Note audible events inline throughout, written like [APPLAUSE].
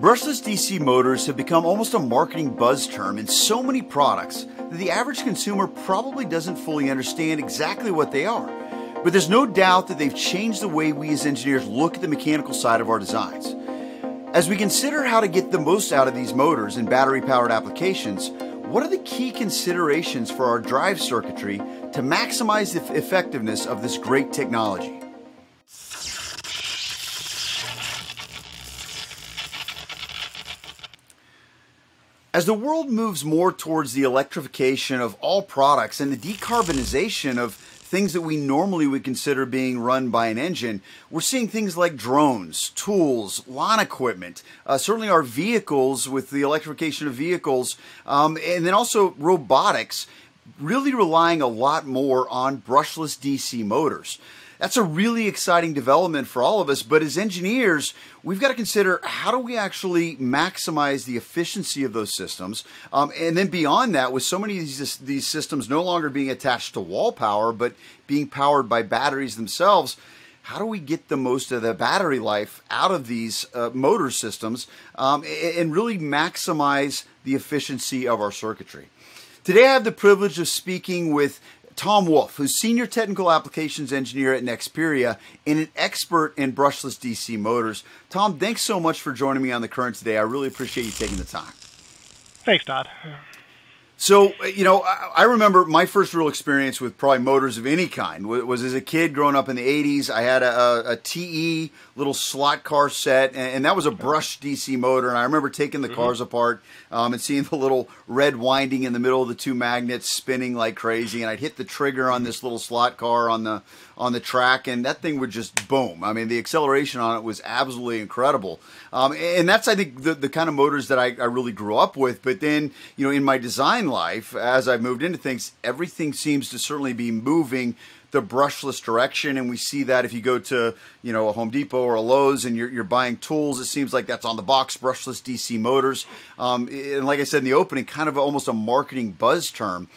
Brushless DC motors have become almost a marketing buzz term in so many products that the average consumer probably doesn't fully understand exactly what they are. But there's no doubt that they've changed the way we as engineers look at the mechanical side of our designs. As we consider how to get the most out of these motors in battery powered applications, what are the key considerations for our drive circuitry to maximize the effectiveness of this great technology? As the world moves more towards the electrification of all products and the decarbonization of things that we normally would consider being run by an engine, we're seeing things like drones, tools, lawn equipment, uh, certainly our vehicles with the electrification of vehicles, um, and then also robotics really relying a lot more on brushless DC motors that's a really exciting development for all of us. But as engineers, we've got to consider how do we actually maximize the efficiency of those systems, um, and then beyond that, with so many of these these systems no longer being attached to wall power but being powered by batteries themselves. How do we get the most of the battery life out of these uh, motor systems um, and really maximize the efficiency of our circuitry? Today, I have the privilege of speaking with Tom Wolf, who's Senior Technical Applications Engineer at Nexperia and an expert in brushless DC motors. Tom, thanks so much for joining me on The Current today. I really appreciate you taking the time. Thanks, Todd. So, uh, you know, I remember my first real experience with probably motors of any kind was as a kid growing up in the 80s. I had a, a TE little slot car set, and, that was a brushed DC motor. And I remember taking the mm-hmm. cars apart um, and seeing the little red winding in the middle of the two magnets spinning like crazy. And I'd hit the trigger on this little slot car on the on the track, and that thing would just boom. I mean, the acceleration on it was absolutely incredible. Um, and that's, I think, the, the kind of motors that I, I really grew up with. But then, you know, in my design life, as I've moved into things, everything seems to certainly be moving the brushless direction, and we see that if you go to you know a Home Depot or a Lowe's and you're, you're buying tools, it seems like that's on the box brushless DC motors. Um, and like I said in the opening, kind of almost a marketing buzz term.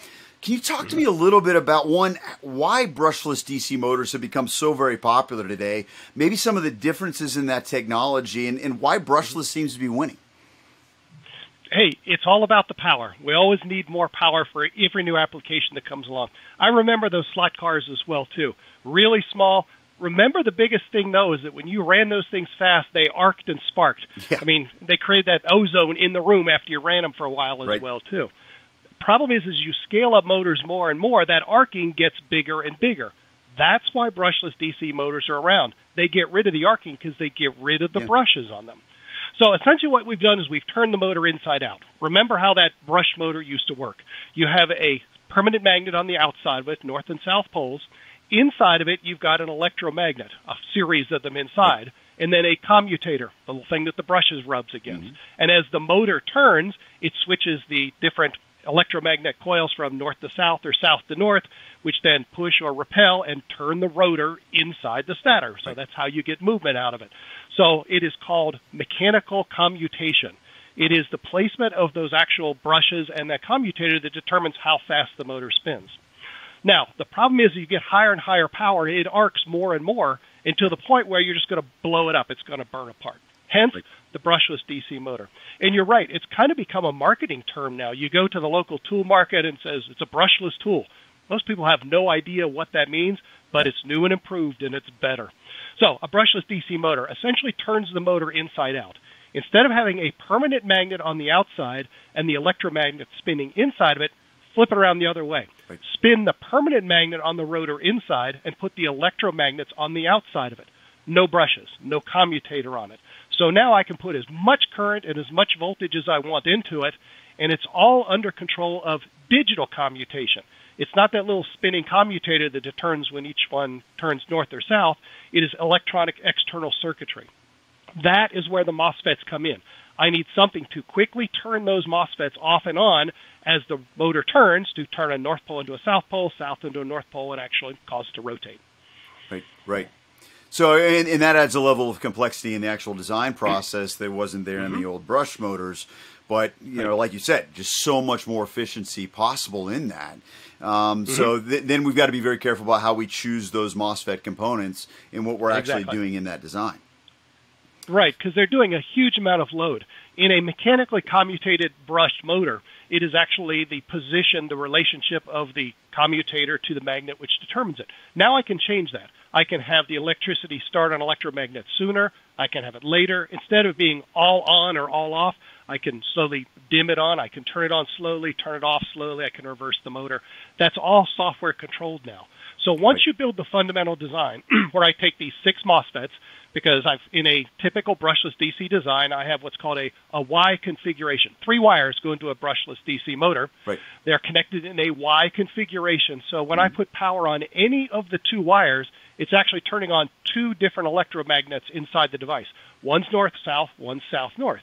Can you talk to me a little bit about one, why brushless DC motors have become so very popular today? Maybe some of the differences in that technology and, and why brushless seems to be winning. Hey, it's all about the power. We always need more power for every new application that comes along. I remember those slot cars as well too. Really small. Remember the biggest thing though is that when you ran those things fast, they arced and sparked. Yeah. I mean, they created that ozone in the room after you ran them for a while as right. well too. Problem is, as you scale up motors more and more, that arcing gets bigger and bigger. That's why brushless DC motors are around. They get rid of the arcing because they get rid of the yeah. brushes on them. So essentially what we've done is we've turned the motor inside out. Remember how that brush motor used to work. You have a permanent magnet on the outside with north and south poles. Inside of it, you've got an electromagnet, a series of them inside, and then a commutator, the little thing that the brushes rubs against. Mm-hmm. And as the motor turns, it switches the different electromagnetic coils from north to south or south to north, which then push or repel and turn the rotor inside the stator. So that's how you get movement out of it. So it is called mechanical commutation. It is the placement of those actual brushes and that commutator that determines how fast the motor spins. Now, the problem is you get higher and higher power, it arcs more and more until the point where you're just going to blow it up. It's going to burn apart. Hence, the brushless DC motor. And you're right, it's kind of become a marketing term now. You go to the local tool market and says it's a brushless tool. Most people have no idea what that means, but it's new and improved and it's better. So, a brushless DC motor essentially turns the motor inside out. Instead of having a permanent magnet on the outside and the electromagnet spinning inside of it, flip it around the other way. Right. Spin the permanent magnet on the rotor inside and put the electromagnets on the outside of it. No brushes, no commutator on it. So now I can put as much current and as much voltage as I want into it, and it's all under control of digital commutation. It's not that little spinning commutator that determines when each one turns north or south. It is electronic external circuitry. That is where the MOSFETs come in. I need something to quickly turn those MOSFETs off and on as the motor turns to turn a north pole into a south pole, south into a north pole, and actually cause it to rotate. Right, right. So, and, and, that adds a level of complexity in the actual design process that wasn't there mm-hmm. in the old brush motors. But you know, like you said, just so much more efficiency possible in that. Um, mm-hmm. So th- then we've got to be very careful about how we choose those MOSFET components and what we're actually exactly. doing in that design. Right, because they're doing a huge amount of load. In a mechanically commutated brushed motor, it is actually the position, the relationship of the commutator to the magnet which determines it. Now I can change that. I can have the electricity start on electromagnet sooner. I can have it later. Instead of being all on or all off, I can slowly dim it on. I can turn it on slowly, turn it off slowly. I can reverse the motor. That's all software controlled now. So once right. you build the fundamental design, [CLEARS THROAT] where I take these six MOSFETs, because I've in a typical brushless DC design, I have what's called a, a Y configuration. Three wires go into a brushless DC motor. Right. They're connected in a Y configuration. So when mm-hmm. I put power on any of the two wires, it's actually turning on two different electromagnets inside the device. One's north south, one's south north.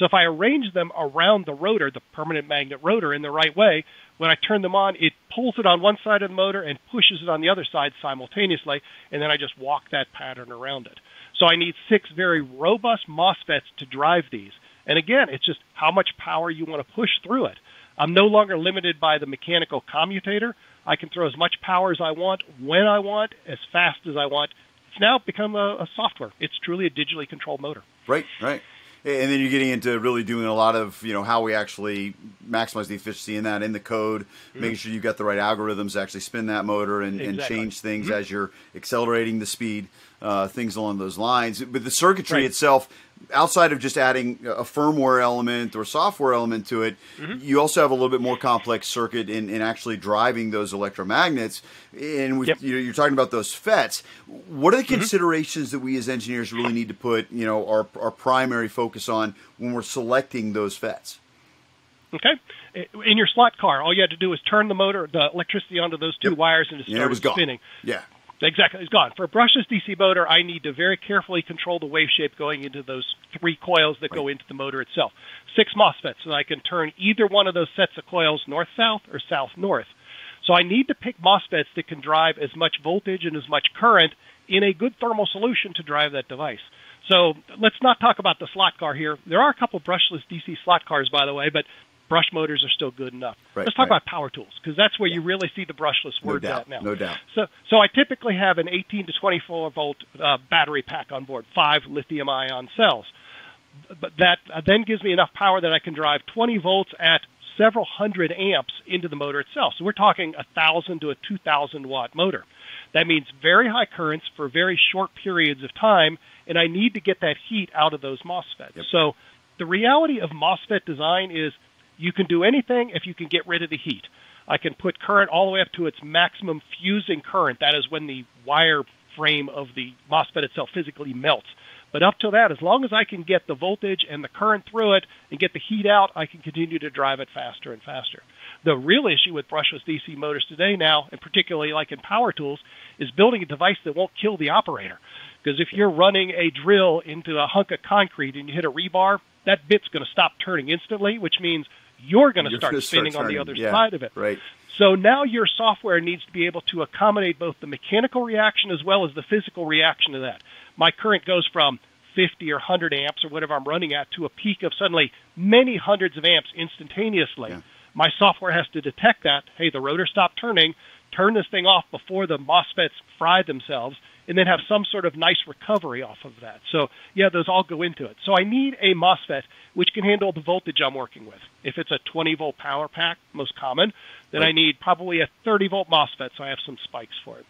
So if I arrange them around the rotor, the permanent magnet rotor, in the right way, when I turn them on, it pulls it on one side of the motor and pushes it on the other side simultaneously, and then I just walk that pattern around it. So I need six very robust MOSFETs to drive these. And again, it's just how much power you want to push through it. I'm no longer limited by the mechanical commutator. I can throw as much power as I want, when I want, as fast as I want. It's now become a, a software. It's truly a digitally controlled motor. Right, right and then you're getting into really doing a lot of you know how we actually maximize the efficiency in that in the code, mm-hmm. making sure you've got the right algorithms to actually spin that motor and, exactly. and change things mm-hmm. as you're accelerating the speed, uh, things along those lines. But the circuitry right. itself, outside of just adding a firmware element or software element to it, mm-hmm. you also have a little bit more complex circuit in, in actually driving those electromagnets. And yep. you are talking about those FETs. What are the mm-hmm. considerations that we as engineers really need to put, you know, our, our primary focus on when we're selecting those FETs? Okay. In your slot car, all you had to do was turn the motor, the electricity onto those two yep. wires, and it started yeah, it was gone. spinning. Yeah. Exactly, it's gone. For a brushless DC motor, I need to very carefully control the wave shape going into those three coils that right. go into the motor itself. Six MOSFETs, and I can turn either one of those sets of coils north-south or south-north. So I need to pick MOSFETs that can drive as much voltage and as much current in a good thermal solution to drive that device. So let's not talk about the slot car here. There are a couple brushless DC slot cars, by the way, but brush motors are still good enough. Right, Let's talk right. about power tools because that's where yeah. you really see the brushless words no at now. No doubt. So, so I typically have an 18 to 24 volt uh, battery pack on board, five lithium ion cells. But that uh, then gives me enough power that I can drive 20 volts at several hundred amps into the motor itself. So we're talking a thousand to a 2,000 watt motor. That means very high currents for very short periods of time, and I need to get that heat out of those MOSFETs. Yep. So the reality of MOSFET design is you can do anything if you can get rid of the heat. I can put current all the way up to its maximum fusing current. That is when the wire frame of the MOSFET itself physically melts. But up to that, as long as I can get the voltage and the current through it and get the heat out, I can continue to drive it faster and faster. The real issue with brushless DC motors today now, and particularly like in power tools, is building a device that won't kill the operator. Because if you're running a drill into a hunk of concrete and you hit a rebar, that bit's going to stop turning instantly, which means you're going to start spinning on the other yeah, side of it. Right. So now your software needs to be able to accommodate both the mechanical reaction as well as the physical reaction to that. My current goes from 50 or 100 amps or whatever I'm running at to a peak of suddenly many hundreds of amps instantaneously. Yeah. My software has to detect that. Hey, the rotor stopped turning. Turn this thing off before the MOSFETs fry themselves and then have some sort of nice recovery off of that. So yeah, those all go into it. So I need a MOSFET which can handle the voltage I'm working with. If it's a 20 volt power pack, most common, then I need probably a 30 volt MOSFET so I have some spikes for it.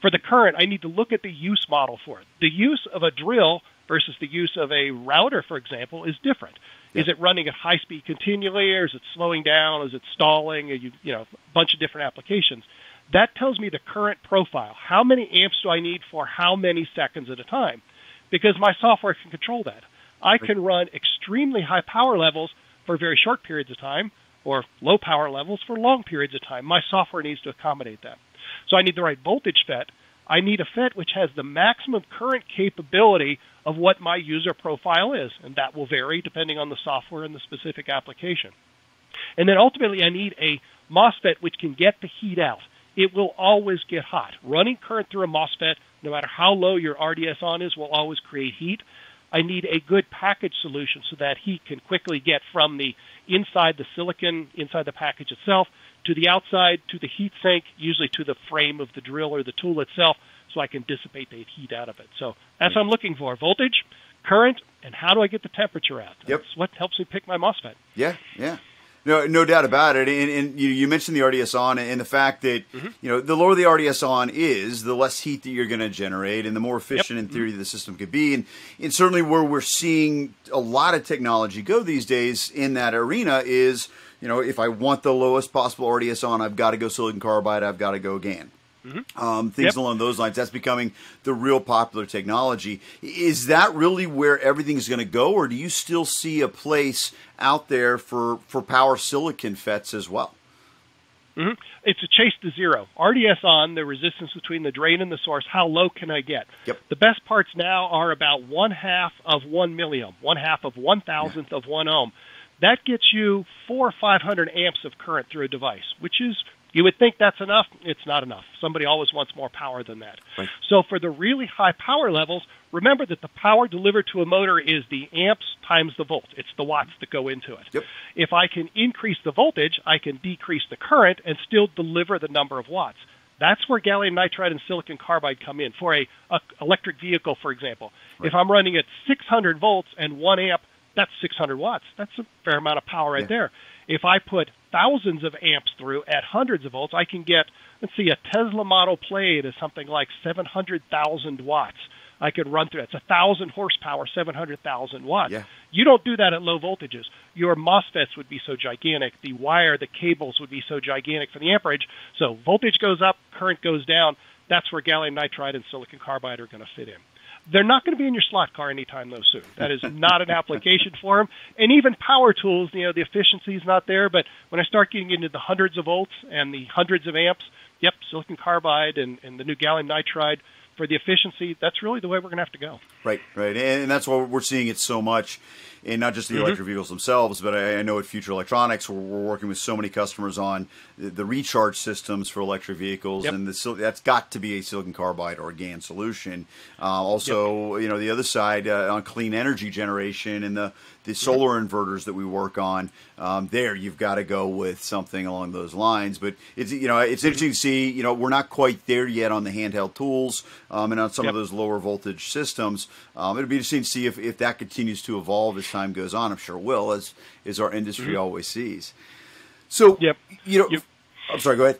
For the current, I need to look at the use model for it. The use of a drill versus the use of a router, for example, is different. Yeah. Is it running at high speed continually, or is it slowing down? Is it stalling? You, you know, a bunch of different applications. That tells me the current profile. How many amps do I need for how many seconds at a time? Because my software can control that. I can run extremely high power levels for very short periods of time or low power levels for long periods of time. My software needs to accommodate that. So I need the right voltage FET. I need a FET which has the maximum current capability of what my user profile is, and that will vary depending on the software and the specific application. And then ultimately, I need a MOSFET which can get the heat out it will always get hot. Running current through a MOSFET, no matter how low your RDS on is, will always create heat. I need a good package solution so that heat can quickly get from the inside the silicon, inside the package itself, to the outside, to the heat sink, usually to the frame of the drill or the tool itself, so I can dissipate the heat out of it. So that's what I'm looking for. Voltage, current, and how do I get the temperature out? That's Yep. what helps me pick my MOSFET. Yeah, yeah. No, no doubt about it. And, and you, you mentioned the RDS on and the fact that Mm-hmm. you know the lower the RDS on is, the less heat that you're going to generate, and the more efficient in theory the system could be. And, and certainly where we're seeing a lot of technology go these days in that arena is, you know, if I want the lowest possible RDS on, I've got to go silicon carbide. I've got to go GaN. Um, things Yep. along those lines. That's becoming the real popular technology. Is that really where everything's going to go, or do you still see a place out there for, for power silicon FETs as well? hmm It's a chase to zero. RDS on, the resistance between the drain and the source, how low can I get? Yep. The best parts now are about one half of one milliohm, one half of one thousandth of one ohm. That gets you four or five hundred amps of current through a device, which is you would think that's enough. It's not enough. Somebody always wants more power than that. Right. So for the really high power levels, remember that the power delivered to a motor is the amps times the volt. It's the watts that go into it. Yep. If I can increase the voltage, I can decrease the current and still deliver the number of watts. That's where gallium nitride and silicon carbide come in. For a, a electric vehicle, for example, if I'm running at 600 volts and one amp, that's 600 watts. That's a fair amount of power right Yeah. there. If I put thousands of amps through at hundreds of volts, I can get, let's see, a Tesla Model Plaid is something like 700,000 watts. I could run through. It's a thousand horsepower, 700,000 watts. Yeah. You don't do that at low voltages. Your MOSFETs would be so gigantic. The wire, the cables would be so gigantic for the amperage. So voltage goes up, current goes down. That's where gallium nitride and silicon carbide are going to fit in. They're not going to be in your slot car anytime though soon. That is not an application for them. And even power tools, you know, the efficiency is not there. But when I start getting into the hundreds of volts and the hundreds of amps, yep, silicon carbide and, and the new gallium nitride for the efficiency, that's really the way we're going to have to go. Right, right, and, and that's why we're seeing it so much, in not just the Mm-hmm. electric vehicles themselves, but I, I know at Future Electronics we're, we're working with so many customers on the, the recharge systems for electric vehicles, Yep. and the, that's got to be a silicon carbide or a GaN solution. Uh, also, you know, the other side uh, on clean energy generation and the the solar inverters that we work on, um, there you've got to go with something along those lines. But it's you know it's interesting to see. You know, we're not quite there yet on the handheld tools um, and on some of those lower voltage systems. Um, it'll be interesting to see if, if that continues to evolve as time goes on. I'm sure it will, as as our industry always sees. So, Mm-hmm. Yep. you know, You- I'm sorry. Go ahead.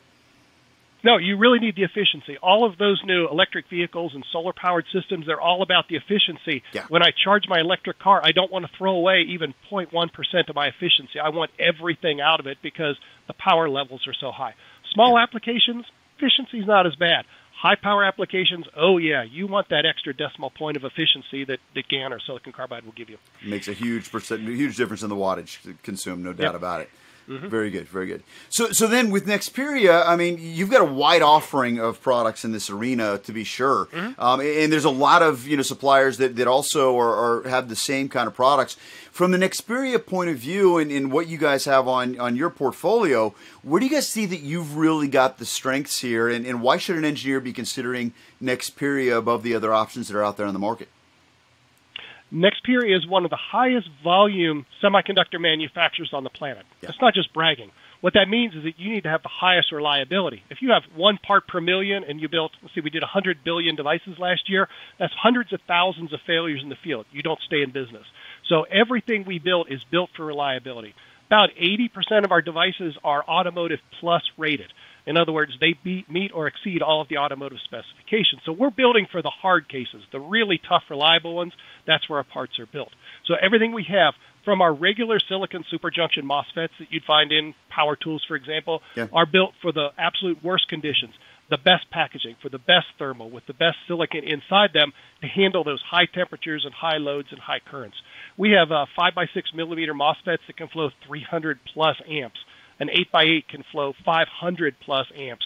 No, you really need the efficiency. All of those new electric vehicles and solar powered systems, they're all about the efficiency. Yeah. When I charge my electric car, I don't want to throw away even 0.1% of my efficiency. I want everything out of it because the power levels are so high. Small applications, efficiency is not as bad. High power applications, oh yeah, you want that extra decimal point of efficiency that, that GaN or silicon carbide will give you. makes a huge percent, huge difference in the wattage consumed, no doubt Yep. about it. Very good, very good. So, so then with Nexperia, I mean, you've got a wide offering of products in this arena, to be sure, um, and there's a lot of you know suppliers that, that also are, are have the same kind of products. From the Nexperia point of view, and, and what you guys have on on your portfolio, where do you guys see that you've really got the strengths here, and, and why should an engineer be considering Nexperia above the other options that are out there on the market? Nexperia is one of the highest volume semiconductor manufacturers on the planet. Yeah. That's not just bragging. What that means is that you need to have the highest reliability. If you have one part per million and you built, let's see, we did 100 billion devices last year, that's hundreds of thousands of failures in the field. You don't stay in business. So everything we built is built for reliability. About 80% of our devices are automotive plus rated. In other words, they beat, meet or exceed all of the automotive specifications. So we're building for the hard cases, the really tough, reliable ones. That's where our parts are built. So everything we have, from our regular silicon superjunction MOSFETs that you'd find in power tools, for example, Yeah. are built for the absolute worst conditions, the best packaging, for the best thermal, with the best silicon inside them to handle those high temperatures and high loads and high currents. We have uh, 5 by 6 millimeter MOSFETs that can flow 300 plus amps. An 8 by 8 can flow 500 plus amps.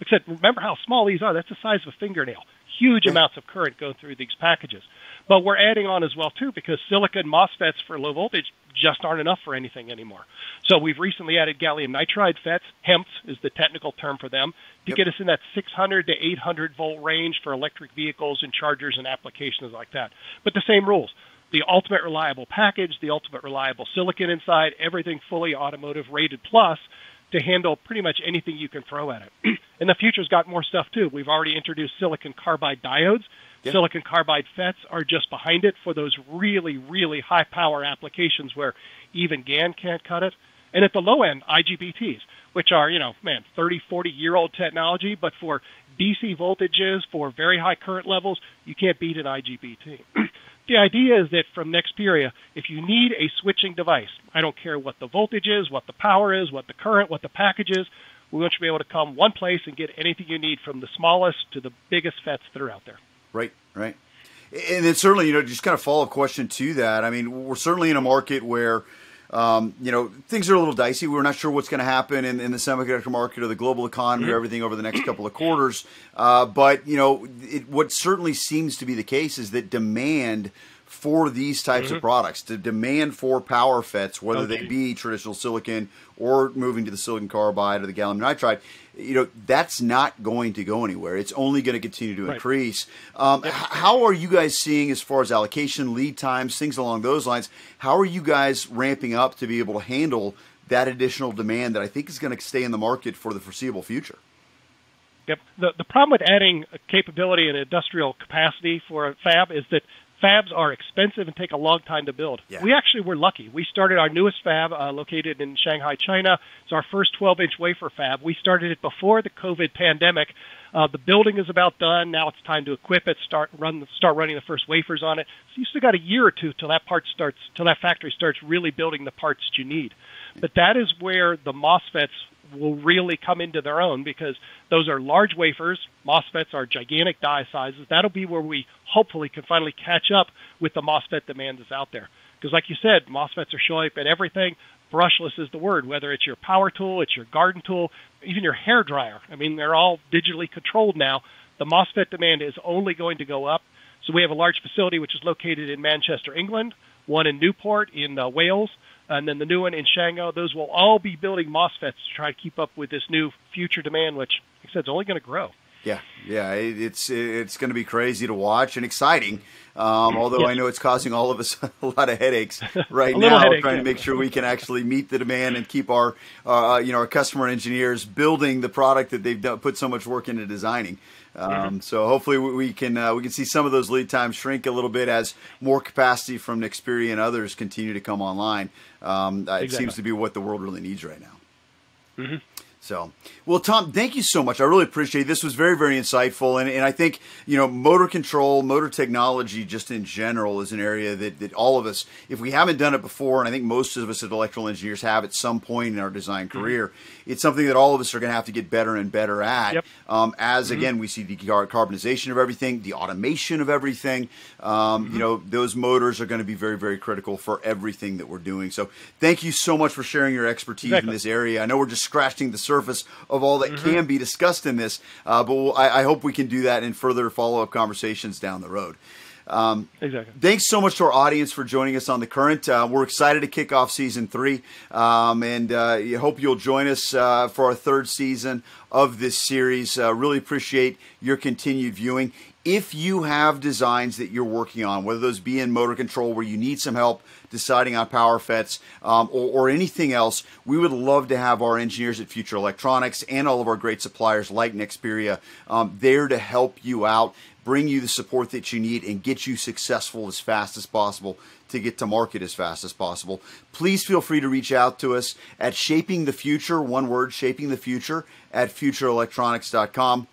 Except remember how small these are. That's the size of a fingernail. Huge amounts of current go through these packages. But we're adding on as well too because silicon MOSFETs for low voltage just aren't enough for anything anymore. So we've recently added gallium nitride FETs. HEMTs is the technical term for them to Yep. get us in that 600 to 800 volt range for electric vehicles and chargers and applications like that. But the same rules. The ultimate reliable package, the ultimate reliable silicon inside, everything fully automotive rated plus to handle pretty much anything you can throw at it. [CLEARS THROAT] and the future's got more stuff too. We've already introduced silicon carbide diodes Yeah. Silicon carbide FETs are just behind it for those really, really high power applications where even GaN can't cut it. And at the low end, IGBTs, which are, you know, man, 30, 40 year old technology, but for DC voltages, for very high current levels, you can't beat an IGBT. [CLEARS THROAT] the idea is that from Nexperia, if you need a switching device, I don't care what the voltage is, what the power is, what the current, what the package is, we want you to be able to come one place and get anything you need from the smallest to the biggest FETs that are out there. Right, right. And then certainly, you know, just kind of follow up question to that. I mean, we're certainly in a market where um, you know, things are a little dicey. We're not sure what's going to happen in, in, the semiconductor market or the global economy or mm-hmm. everything over the next couple of quarters. Uh, but, you know, it, what certainly seems to be the case is that demand for these types mm-hmm. of products, the demand for power FETs, whether okay. they be traditional silicon or moving to the silicon carbide or the gallium nitride, you know that's not going to go anywhere. It's only going to continue to right. increase. Um, yep. How are you guys seeing as far as allocation, lead times, things along those lines? How are you guys ramping up to be able to handle that additional demand that I think is going to stay in the market for the foreseeable future? Yep. The the problem with adding capability and industrial capacity for a fab is that fabs are expensive and take a long time to build. Yeah. We actually were lucky. We started our newest fab uh, located in Shanghai, China. It's our first 12 inch wafer fab. We started it before the COVID pandemic. Uh, the building is about done. Now it's time to equip it, start run, start running the first wafers on it. So you still got a year or two till that part starts, till that factory starts really building the parts that you need. But that is where the MOSFETs will really come into their own because those are large wafers. MOSFETs are gigantic die sizes. That'll be where we hopefully can finally catch up with the MOSFET demand that's out there. Because, like you said, MOSFETs are showing up at everything. Brushless is the word, whether it's your power tool, it's your garden tool, even your hair dryer. I mean, they're all digitally controlled now. The MOSFET demand is only going to go up. So we have a large facility which is located in Manchester, England, one in Newport in uh, Wales, and then the new one in Shanghai. Those will all be building MOSFETs to try to keep up with this new future demand, which, like I said, is only going to grow. Yeah, yeah, it's it's going to be crazy to watch and exciting. Um, although I know it's causing all of us [LAUGHS] a lot of headaches [LAUGHS] right now, headache, trying yeah. to make sure we can actually meet the demand and keep our uh, you know our customer engineers building the product that they've done, put so much work into designing. Um, mm-hmm. So hopefully we can uh, we can see some of those lead times shrink a little bit as more capacity from Nexperia and others continue to come online. Um, exactly. It seems to be what the world really needs right now. Mm-hmm. So, well, Tom, thank you so much. I really appreciate it. This was very, very insightful. And, and I think, you know, motor control, motor technology, just in general, is an area that, that all of us, if we haven't done it before, and I think most of us as electrical engineers have at some point in our design mm-hmm. career, mm-hmm. it's something that all of us are going to have to get better and better at. Yep. Um, as, mm-hmm. again, we see the carbonization of everything, the automation of everything. Um, mm-hmm. You know, those motors are going to be very, very critical for everything that we're doing. So, thank you so much for sharing your expertise exactly. in this area. I know we're just scratching the surface of all that mm-hmm. can be discussed in this. Uh, but we'll, I, I, hope we can do that in further follow up conversations down the road. Um, exactly. Thanks so much to our audience for joining us on the current. Uh, we're excited to kick off season three, um, and uh, hope you'll join us uh, for our third season of this series. Uh, really appreciate your continued viewing. If you have designs that you're working on, whether those be in motor control where you need some help deciding on power FETs um, or, or, anything else, we would love to have our engineers at Future Electronics and all of our great suppliers like Nexperia um, there to help you out, bring you the support that you need, and get you successful as fast as possible to get to market as fast as possible. Please feel free to reach out to us at Shaping the Future, one word, Shaping the Future, at futureelectronics.com.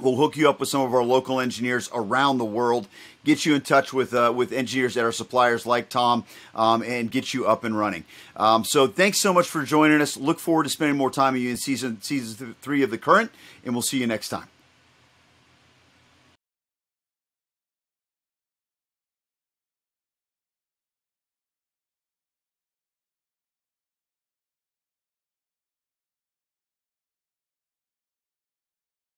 We'll hook you up with some of our local engineers around the world, get you in touch with uh, with engineers at our suppliers like Tom, um, and get you up and running. Um, so thanks so much for joining us. Look forward to spending more time with you in season season three of the current, and we'll see you next time.